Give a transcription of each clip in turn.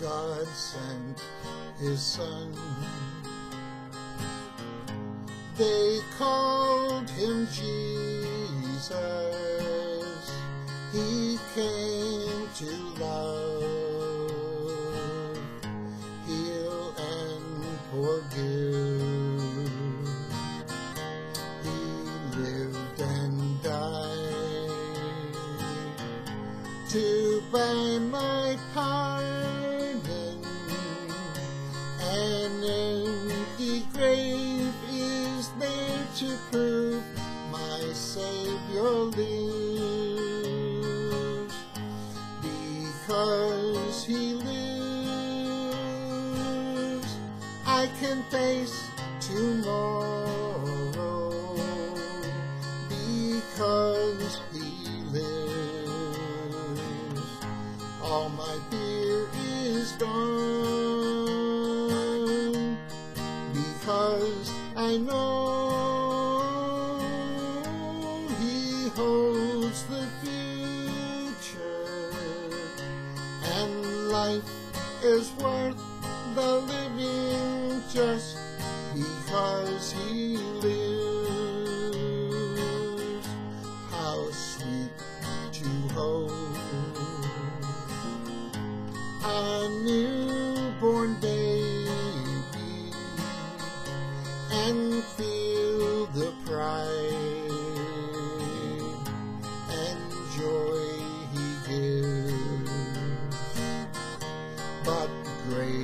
God sent his son. They called him Jesus. He came to love, heal, and forgive. He lived and died to buy my pardon. To prove my Savior lives. Because He lives, I can face tomorrow. Because He lives, all my fear is gone. Because I know future, and life is worth the living just because He lives. How sweet to hold a newborn baby and feel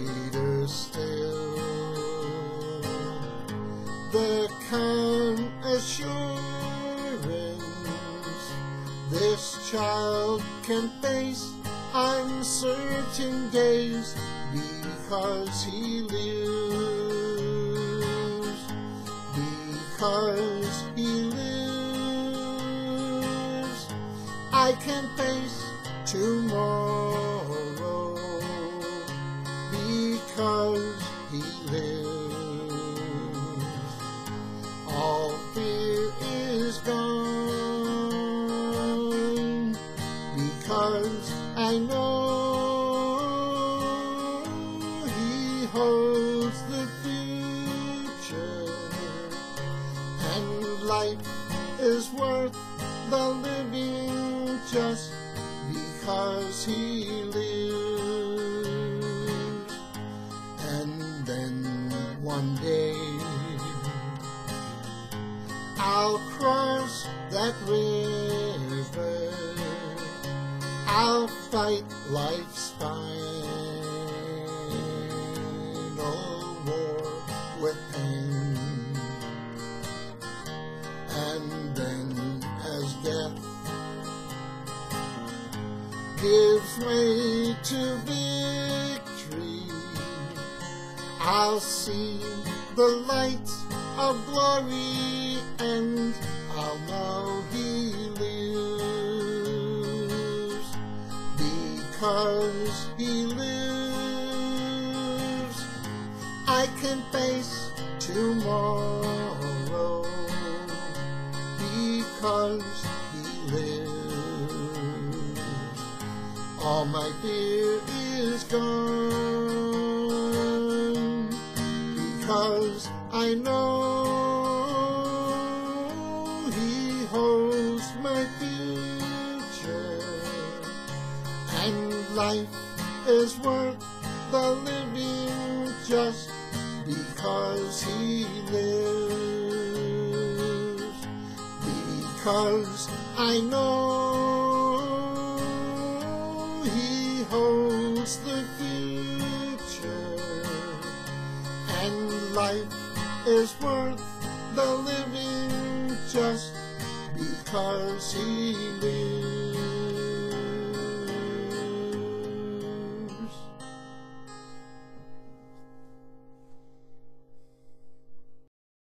greater still, the calm assurance this child can face uncertain days because he lives. Because he lives, I can face tomorrow. Because he lives, all fear is gone. Because I know he holds the future, and life is worth the living just because he lives. One day I'll cross that river. I'll fight life's final war with pain. And then as death gives way to I'll see the light of glory and I'll know he lives because he lives. I can face tomorrow because he lives. All my fear is gone because I know he holds my future. And life is worth the living just because he lives. Because I know he holds the future. And life is worth the living just because he lives